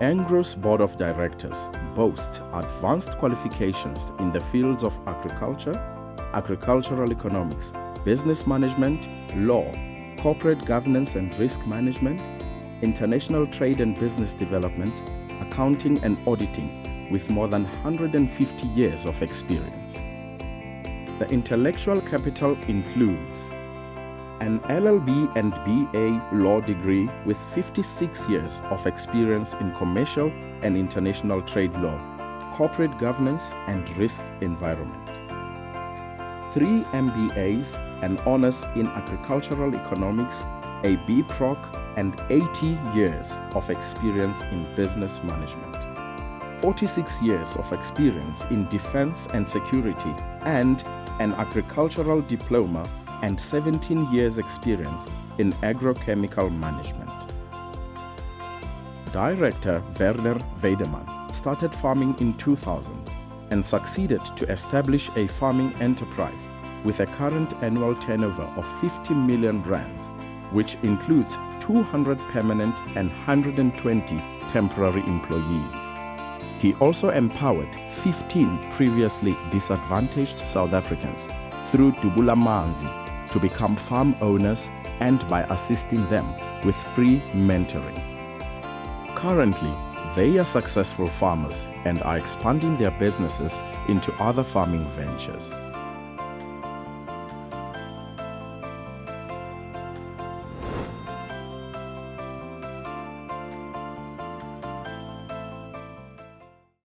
Angro's board of directors boasts advanced qualifications in the fields of agriculture, agricultural economics, business management, law, corporate governance and risk management, international trade and business development, accounting and auditing with more than 150 years of experience. The intellectual capital includes an LLB and BA law degree with 56 years of experience in commercial and international trade law, corporate governance and risk environment. Three MBAs and honors in agricultural economics, a BProc and 80 years of experience in business management. 46 years of experience in defense and security and an agricultural diploma and 17 years experience in agrochemical management. Director Werner Weidemann started farming in 2000 and succeeded to establish a farming enterprise with a current annual turnover of 50 million rands, which includes 200 permanent and 120 temporary employees. He also empowered 15 previously disadvantaged South Africans through Dubula Manzi to become farm owners and by assisting them with free mentoring. Currently, they are successful farmers and are expanding their businesses into other farming ventures.